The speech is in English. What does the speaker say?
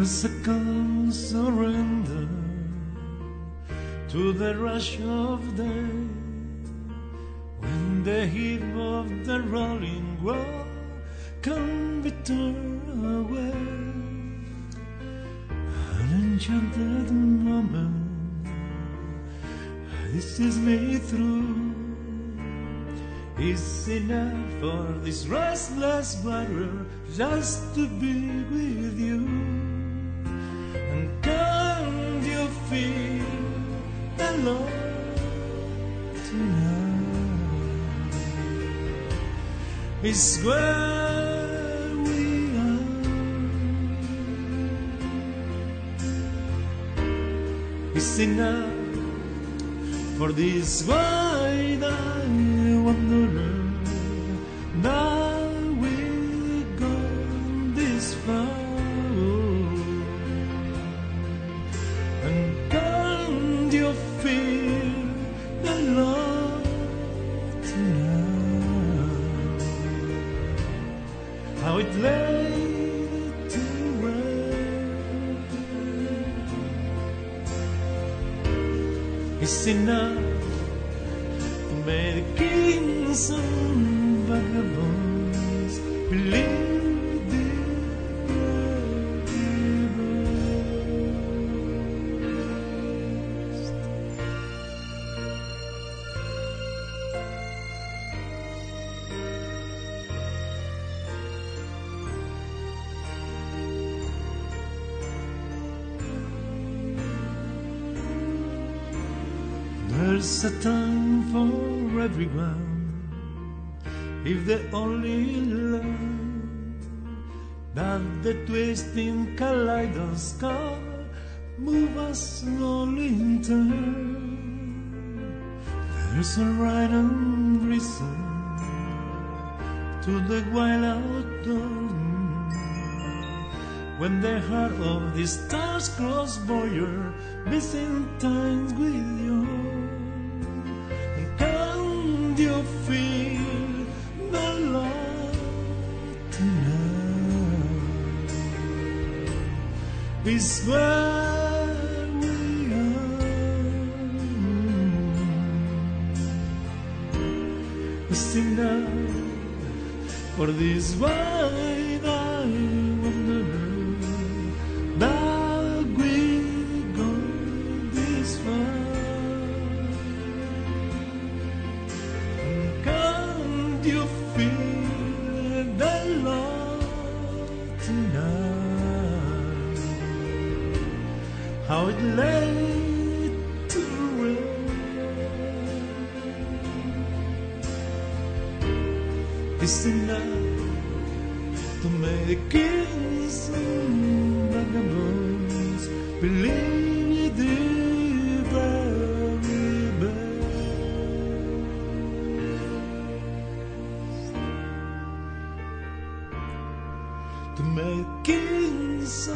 Calm surrender to the rush of day when the heat of the rolling world can be turned away. An enchanted moment, this is me through. Is enough for this restless wanderer just to be with tonight? It's where we are. It's enough for this wide-eyed wanderer. It. It's enough to make the kings and vagabonds believe There's a time for everyone if they only learn that the twisting kaleidoscope move us slowly in turn. There's a right and reason to the wild outdoors when the heart of the stars cross border, missing times with you. Can you feel the where we are. For this wide-eyed How it lay to rest. It's enough to make the kings and vagabonds believe the very best. To make kings